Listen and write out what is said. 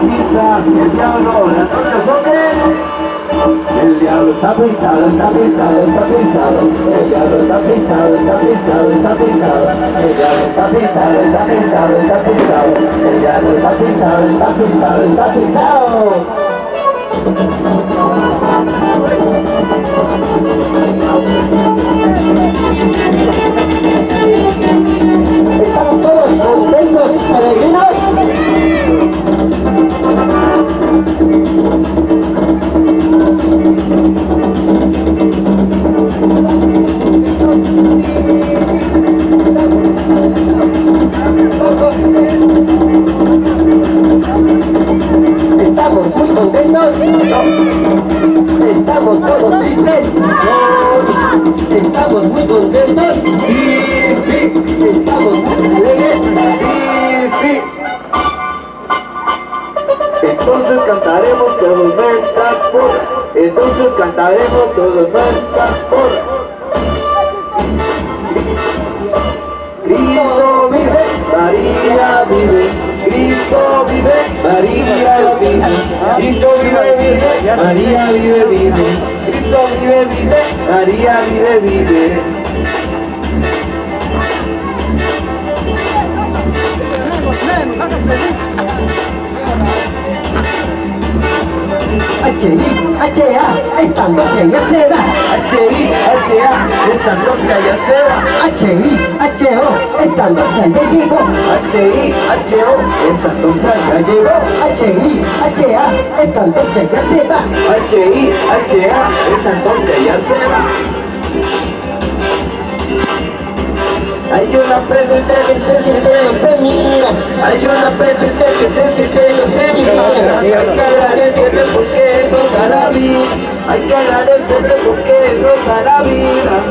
El diablo, la noche sobre. El diablo está pisado, está pisado, está pisado. El diablo está pisado, está pisado, está pisado. El diablo está pisado, está pisado, está pisado. El diablo está pisado, está pisado, está pisado. Estamos todos tristes. Estamos muy contentos. Sí, sí. Estamos muy alegres. Sí, sí. Entonces cantaremos todos nuestras porras. Entonces cantaremos todos nuestras porras. María vive, vive, Cristo vive, vive, María vive, vive. H-I-H-A, esta noche ya se da. H-I-H-A, esta noche ya se da. H-I-H-O, esta noche ya llegó. H-I-H-O, esta noche ya llegó. H-I-H-A, esta noche ya se da. H-I-H-A, esta noche ya se va. Hay una presencia que se siente mira. Hay una presencia que se siente mira. Hay que agradecerle porque nos da la vida. Hay que agradecerle porque nos da la vida.